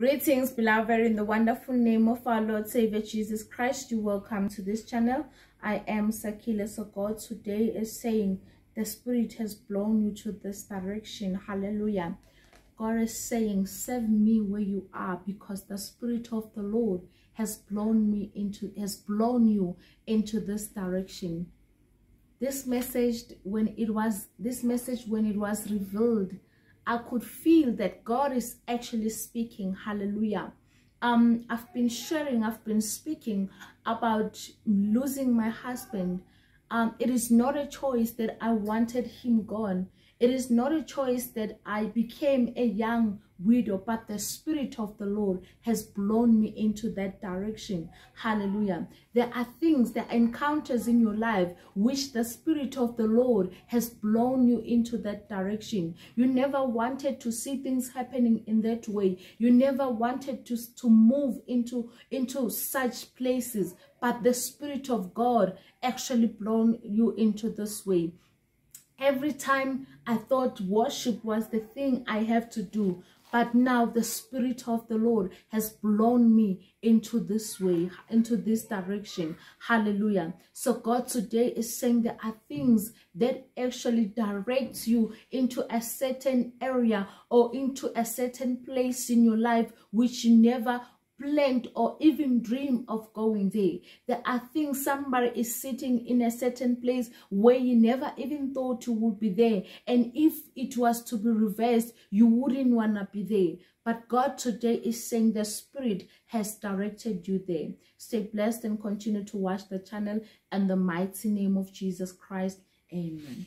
Greetings, beloved, in the wonderful name of our Lord Savior Jesus Christ. You welcome to this channel. I am Sakhile. So God today is saying the Spirit has blown you to this direction. Hallelujah. God is saying, serve me where you are because the Spirit of the Lord has blown me into, has blown you into this direction. This message, when it was, this message, when it was revealed, I could feel that God is actually speaking. Hallelujah. Um, I've been sharing, I've been speaking about losing my husband. Um, it is not a choice that I wanted him gone. It is not a choice that I became a young widow, but the Spirit of the Lord has blown me into that direction. Hallelujah. There are things, there are encounters in your life which the Spirit of the Lord has blown you into that direction. You never wanted to see things happening in that way. You never wanted to, to move into, into such places, but the Spirit of God actually blown you into this way every time I thought worship was the thing I have to do. But now the Spirit of the Lord has blown me into this way, into this direction. Hallelujah. So God today is saying there are things that actually direct you into a certain area or into a certain place in your life which you never planned or even dream of going there. There are things somebody is sitting in a certain place where you never even thought you would be there. And if it was to be reversed, you wouldn't want to be there. But God today is saying the Spirit has directed you there. Stay blessed and continue to watch the channel and the mighty name of Jesus Christ. Amen.